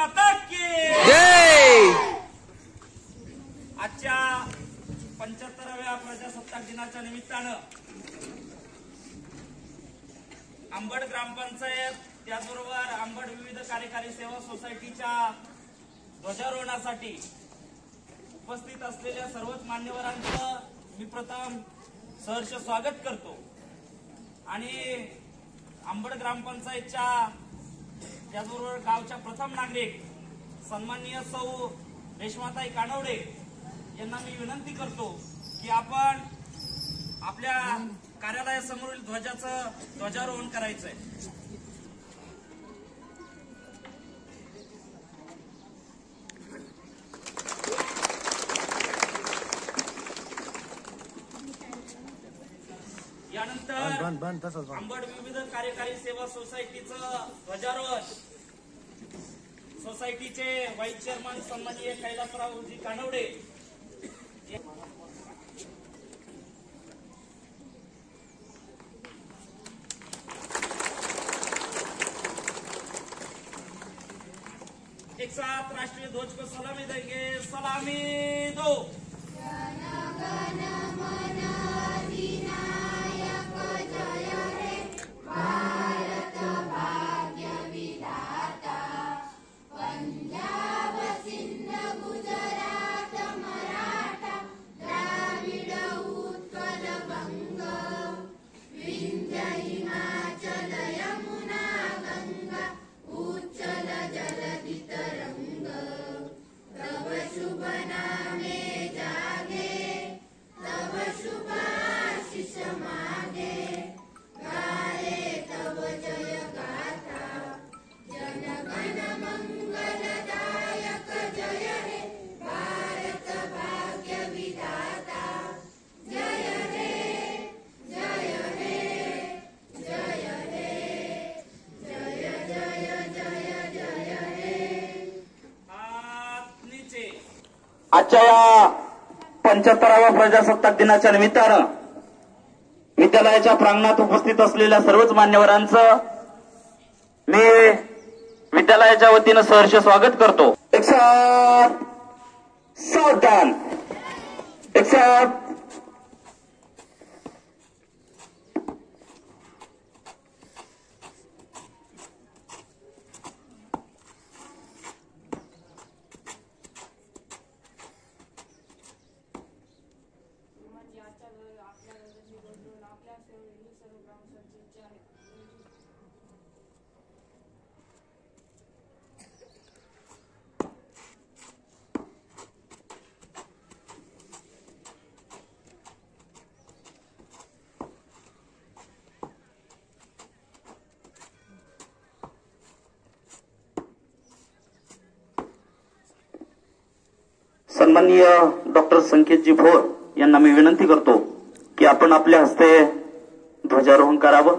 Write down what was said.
माता की आजच्या पंच्याहत्तराव्या प्रजासत्ताक दिनाच्या निमित्तानं आंबड ग्रामपंचायत त्याचबरोबर आंबड विविध कार्यकारी सेवा सोसायटीच्या ध्वजारोहणासाठी उपस्थित असलेल्या सर्वच मान्यवरांचं मी प्रथम सहर्ष स्वागत करतो. आणि आंबड ग्रामपंचायतच्या त्याचबरोबर गावच्या प्रथम नागरिक सन्माननीय सौ रेश्माताई कानवडे यांना मी विनंती करतो की आपण आपल्या कार्यालयासमोरील ध्वजाचं ध्वजारोहण करायचंय. यानंतर बंद बंद तसंच बंद. आंबड विविध कार्यकारी सेवा सोसायटीचं ध्वजारोहण. सोसायटीचे व्हाईस चेअरमन सन्माननीय कैलासरावजी कानवडे. एक साथ राष्ट्रीय ध्वज को सलामी देंगे। सलामी दो। सुबना आजच्या या पंच्याहत्तराव्या प्रजासत्ताक दिनाच्या निमित्तानं विद्यालयाच्या प्रांगणात उपस्थित असलेल्या सर्वच मान्यवरांचं मी विद्यालयाच्या वतीनं सहर्ष स्वागत करतो. एक साथ सावधान. एक साथ सर्व डॉक्टर संकेत जी भोर यांना मी विनंती करतो की आपण आपल्या हस्ते ध्वजारोहण करावं.